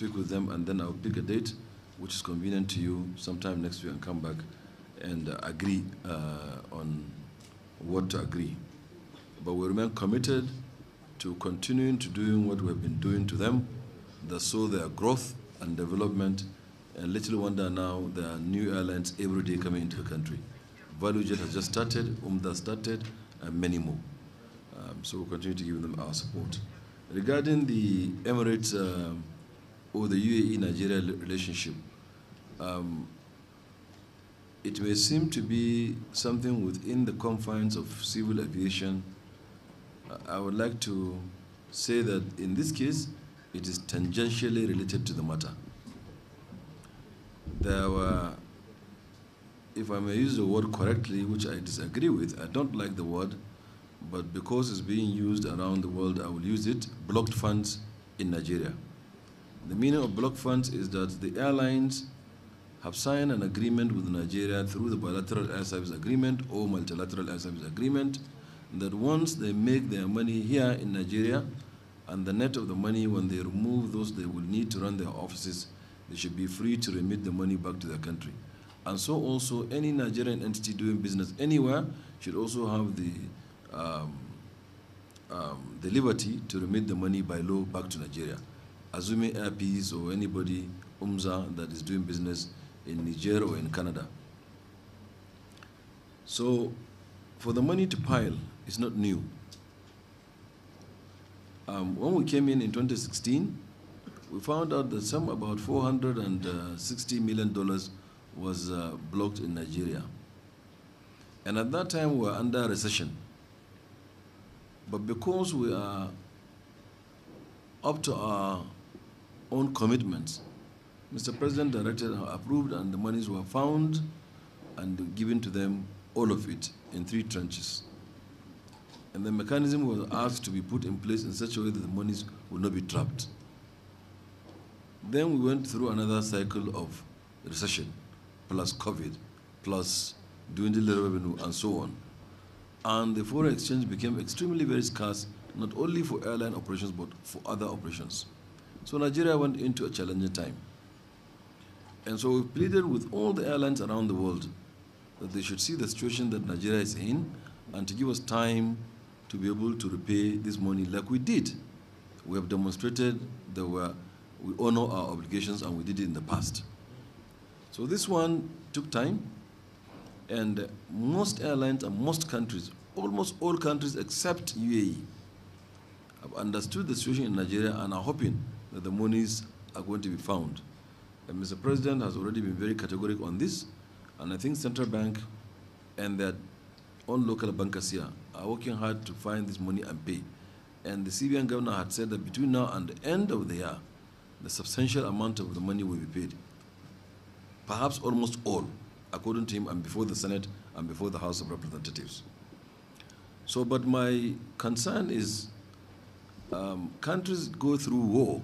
speak with them, and then I'll pick a date which is convenient to you sometime next week and come back and uh, agree uh, on what to agree. But we remain committed to continuing to doing what we have been doing to them that saw their growth and development. And little wonder now there are new airlines every day coming into the country. ValueJet has just started, UMZA started, and many more. Um, so we'll continue to give them our support. Regarding the Emirates um, or the UAE-Nigeria relationship, um, it may seem to be something within the confines of civil aviation. I would like to say that in this case, it is tangentially related to the matter. There were, if I may use the word correctly, which I disagree with, I don't like the word, but because it's being used around the world, I will use it, blocked funds in Nigeria. The meaning of block funds is that the airlines have signed an agreement with Nigeria through the bilateral air service agreement or multilateral air service agreement that once they make their money here in Nigeria and the net of the money, when they remove those they will need to run their offices, they should be free to remit the money back to their country. And so also any Nigerian entity doing business anywhere should also have the, um, um, the liberty to remit the money by law back to Nigeria. Assuming Airpeace or anybody, UMZA, that is doing business in Niger or in Canada. So for the money to pile, it's not new. Um, when we came in in 2016, we found out that some about $460 million was uh, blocked in Nigeria. And at that time, we were under recession. But because we are up to our own commitments, Mr. President directed and approved, and the monies were found and given to them, all of it, in three tranches. And the mechanism was asked to be put in place in such a way that the monies will not be trapped. Then we went through another cycle of recession, plus COVID, plus dwindling revenue, and so on. And the foreign exchange became extremely very scarce, not only for airline operations, but for other operations. So Nigeria went into a challenging time. And so we pleaded with all the airlines around the world that they should see the situation that Nigeria is in and to give us time to be able to repay this money like we did. We have demonstrated that we, honor our obligations and we did it in the past. So this one took time and most airlines and most countries, almost all countries except UAE, have understood the situation in Nigeria and are hoping that the monies are going to be found. And Mr. President has already been very categorical on this, and I think Central Bank and their own local bankers here are working hard to find this money and pay. And the CBN governor had said that between now and the end of the year, the substantial amount of the money will be paid. Perhaps almost all, according to him, and before the Senate and before the House of Representatives. So, but my concern is um, countries go through war.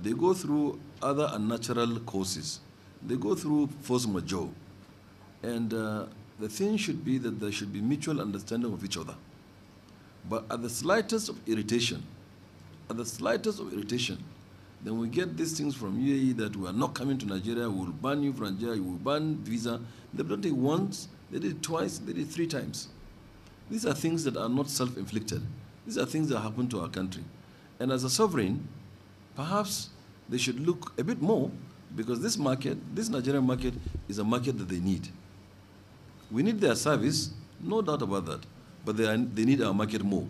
They go through other unnatural causes. They go through force majeure. And uh, the thing should be that there should be mutual understanding of each other. But at the slightest of irritation, at the slightest of irritation, then we get these things from UAE that we are not coming to Nigeria, we will ban you from Nigeria, we will ban visa. They've done it once, they did it twice, they did it three times. These are things that are not self-inflicted. These are things that happen to our country. And as a sovereign, perhaps they should look a bit more because this market, this Nigerian market, is a market that they need. We need their service, no doubt about that, but they, are, they need our market more.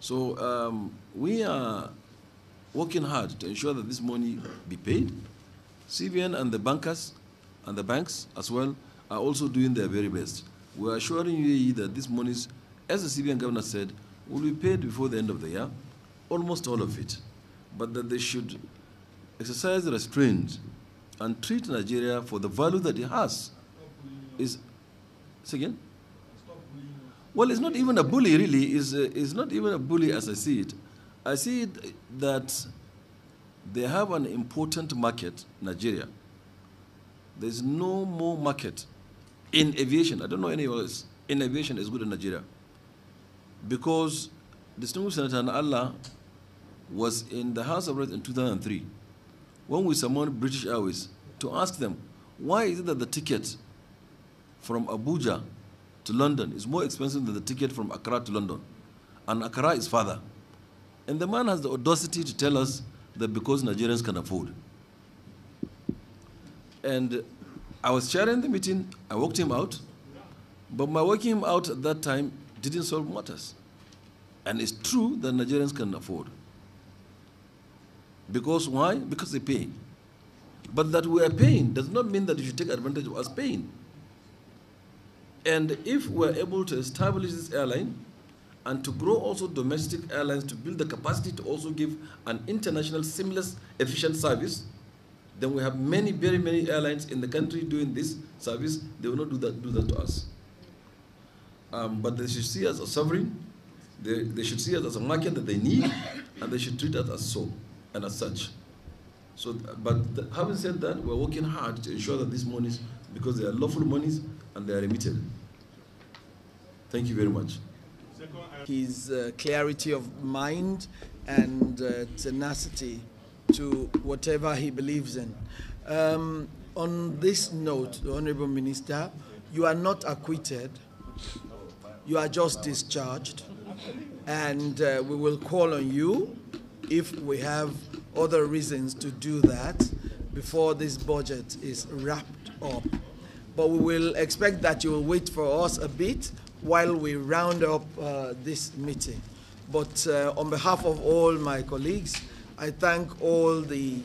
So um, we are working hard to ensure that this money be paid. CBN and the bankers and the banks as well are also doing their very best. We are assuring UAE that this money, as the CBN governor said, will be paid before the end of the year, almost all of it, but that they should exercise restraint and treat Nigeria for the value that it has. Is, say again? Well, it's not even a bully, really. It's, uh, it's not even a bully as I see it. I see it that they have an important market, Nigeria. There's no more market in aviation. I don't know anywhere else. In aviation is good in Nigeria. Because distinguished Senator Allah was in the House of Reps in 2003 when we summoned British Airways to ask them, why is it that the ticket from Abuja to London is more expensive than the ticket from Accra to London? And Accra is farther. And the man has the audacity to tell us that because Nigerians can afford. And I was chairing the meeting, I walked him out, but my walking him out at that time didn't solve matters. And it's true that Nigerians can afford. Because why? Because they pay. But that we are paying does not mean that you should take advantage of us paying. And if we're able to establish this airline and to grow also domestic airlines to build the capacity to also give an international seamless, efficient service, then we have many, very many airlines in the country doing this service. They will not do that, do that to us. Um, but they should see us as sovereign. They, they should see us as a market that they need, and they should treat us as so and as such. So, but having said that, we're working hard to ensure that these monies, because they are lawful monies and they are remitted. Thank you very much. His uh, clarity of mind and uh, tenacity to whatever he believes in. Um, on this note, Honorable Minister, you are not acquitted, you are just discharged, and uh, we will call on you if we have other reasons to do that before this budget is wrapped up. But we will expect that you will wait for us a bit while we round up uh, this meeting. But uh, on behalf of all my colleagues, I thank all the